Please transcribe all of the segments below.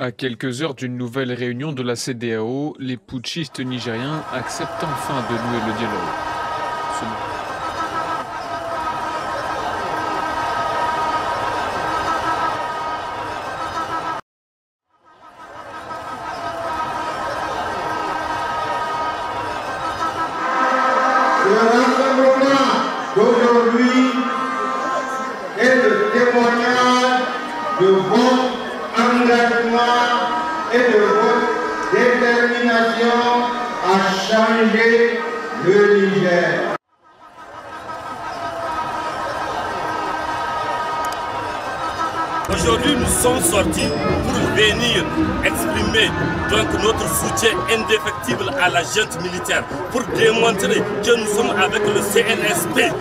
À quelques heures d'une nouvelle réunion de la CDAO, les putschistes nigériens acceptent enfin de nouer le dialogue. Changer le Niger. Aujourd'hui, nous sommes sortis pour venir exprimer notre soutien indéfectible à la junte militaire, pour démontrer que nous sommes avec le CNSP.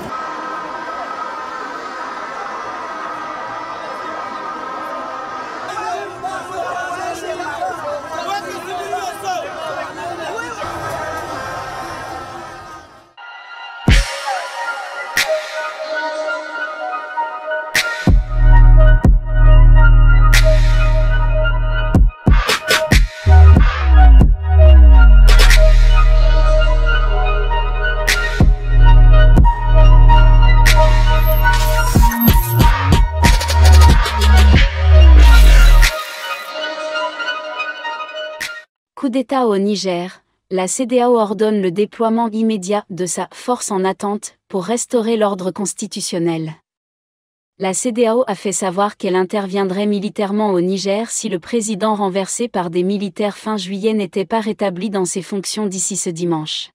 Coup d'État au Niger, la CDAO ordonne le déploiement immédiat de sa force en attente pour restaurer l'ordre constitutionnel. La CDAO a fait savoir qu'elle interviendrait militairement au Niger si le président renversé par des militaires fin juillet n'était pas rétabli dans ses fonctions d'ici ce dimanche.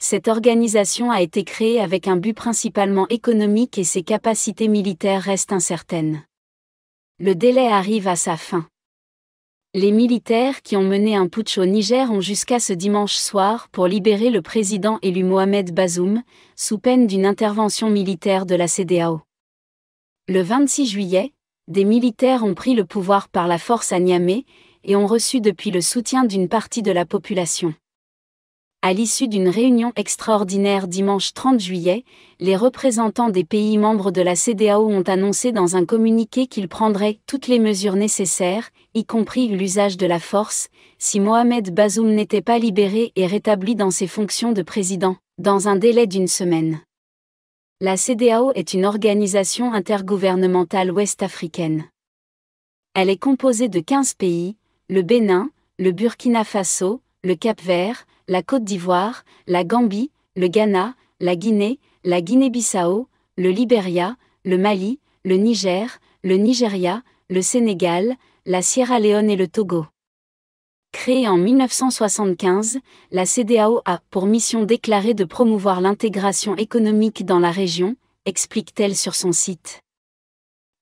Cette organisation a été créée avec un but principalement économique et ses capacités militaires restent incertaines. Le délai arrive à sa fin. Les militaires qui ont mené un putsch au Niger ont jusqu'à ce dimanche soir pour libérer le président élu Mohamed Bazoum, sous peine d'une intervention militaire de la CDAO. Le 26 juillet, des militaires ont pris le pouvoir par la force à Niamey et ont reçu depuis le soutien d'une partie de la population. À l'issue d'une réunion extraordinaire dimanche 30 juillet, les représentants des pays membres de la CDAO ont annoncé dans un communiqué qu'ils prendraient toutes les mesures nécessaires, y compris l'usage de la force, si Mohamed Bazoum n'était pas libéré et rétabli dans ses fonctions de président, dans un délai d'une semaine. La CDAO est une organisation intergouvernementale ouest-africaine. Elle est composée de 15 pays, le Bénin, le Burkina Faso, le Cap-Vert, la Côte d'Ivoire, la Gambie, le Ghana, la Guinée, la Guinée-Bissau, le Libéria, le Mali, le Niger, le Nigeria, le Sénégal, la Sierra Leone et le Togo. Créée en 1975, la CDAO a pour mission déclarée de promouvoir l'intégration économique dans la région, explique-t-elle sur son site.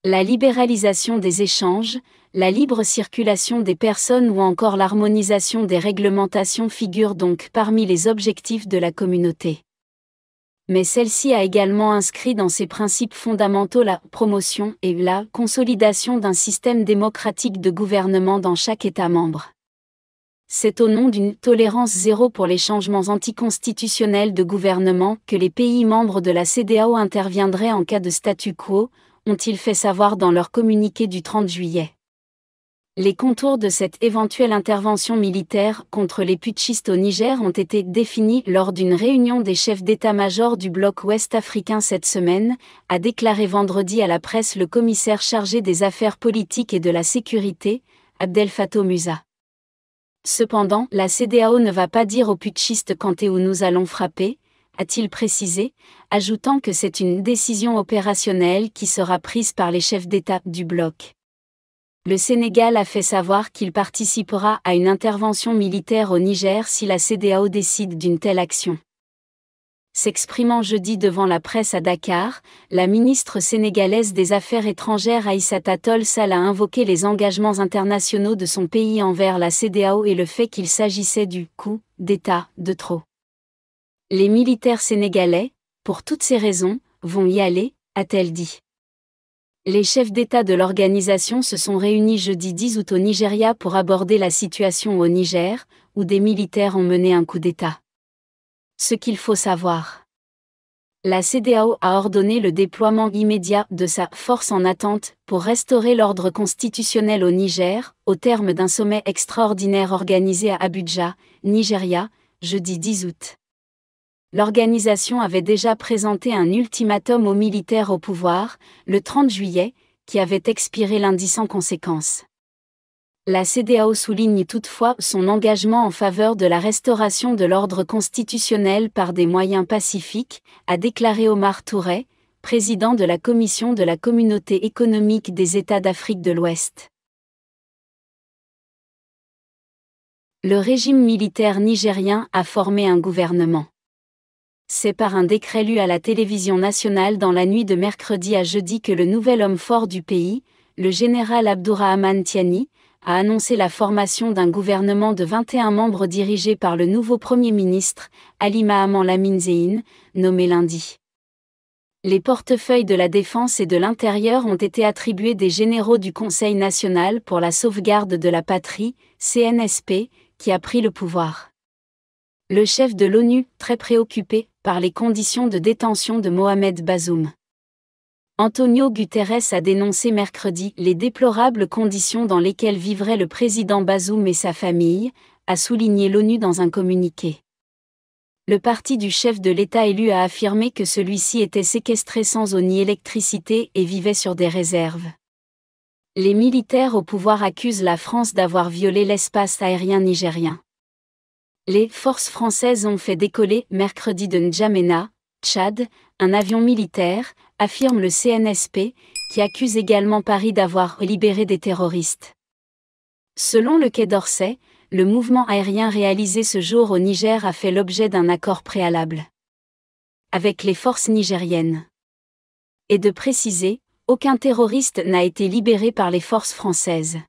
La libéralisation des échanges, la libre circulation des personnes ou encore l'harmonisation des réglementations figurent donc parmi les objectifs de la communauté. Mais celle-ci a également inscrit dans ses principes fondamentaux la promotion et la consolidation d'un système démocratique de gouvernement dans chaque État membre. C'est au nom d'une tolérance zéro pour les changements anticonstitutionnels de gouvernement que les pays membres de la CDAO interviendraient en cas de statu quo, ont-ils fait savoir dans leur communiqué du 30 juillet. Les contours de cette éventuelle intervention militaire contre les putschistes au Niger ont été définis lors d'une réunion des chefs d'état-major du bloc ouest africain cette semaine, a déclaré vendredi à la presse le commissaire chargé des affaires politiques et de la sécurité, Abdel Fattah Musa. Cependant, la CDAO ne va pas dire aux putschistes quand et où nous allons frapper, a-t-il précisé, ajoutant que c'est une décision opérationnelle qui sera prise par les chefs d'État du bloc. Le Sénégal a fait savoir qu'il participera à une intervention militaire au Niger si la CDAO décide d'une telle action. S'exprimant jeudi devant la presse à Dakar, la ministre sénégalaise des Affaires étrangères Aïssata Sall a invoqué les engagements internationaux de son pays envers la CDAO et le fait qu'il s'agissait du coup d'État de trop. Les militaires sénégalais, pour toutes ces raisons, vont y aller, a-t-elle dit. Les chefs d'État de l'organisation se sont réunis jeudi 10 août au Nigeria pour aborder la situation au Niger, où des militaires ont mené un coup d'État. Ce qu'il faut savoir. La CDAO a ordonné le déploiement immédiat de sa force en attente pour restaurer l'ordre constitutionnel au Niger, au terme d'un sommet extraordinaire organisé à Abuja, Nigeria, jeudi 10 août. L'organisation avait déjà présenté un ultimatum aux militaires au pouvoir, le 30 juillet, qui avait expiré lundi sans conséquence. La CDAO souligne toutefois son engagement en faveur de la restauration de l'ordre constitutionnel par des moyens pacifiques, a déclaré Omar Touré, président de la Commission de la Communauté économique des États d'Afrique de l'Ouest. Le régime militaire nigérien a formé un gouvernement. C'est par un décret lu à la télévision nationale dans la nuit de mercredi à jeudi que le nouvel homme fort du pays, le général Abdourahman Tiani, a annoncé la formation d'un gouvernement de 21 membres dirigé par le nouveau Premier ministre, Ali Mahaman Lamine Zein, nommé lundi. Les portefeuilles de la Défense et de l'Intérieur ont été attribués des généraux du Conseil national pour la sauvegarde de la patrie, CNSP, qui a pris le pouvoir. Le chef de l'ONU, très préoccupé par les conditions de détention de Mohamed Bazoum. Antonio Guterres a dénoncé mercredi les déplorables conditions dans lesquelles vivrait le président Bazoum et sa famille, a souligné l'ONU dans un communiqué. Le parti du chef de l'État élu a affirmé que celui-ci était séquestré sans eau ni électricité et vivait sur des réserves. Les militaires au pouvoir accusent la France d'avoir violé l'espace aérien nigérien. Les forces françaises ont fait décoller mercredi de N'Djamena, Tchad, un avion militaire, affirme le CNSP, qui accuse également Paris d'avoir libéré des terroristes. Selon le Quai d'Orsay, le mouvement aérien réalisé ce jour au Niger a fait l'objet d'un accord préalable avec les forces nigériennes. Et de préciser, aucun terroriste n'a été libéré par les forces françaises.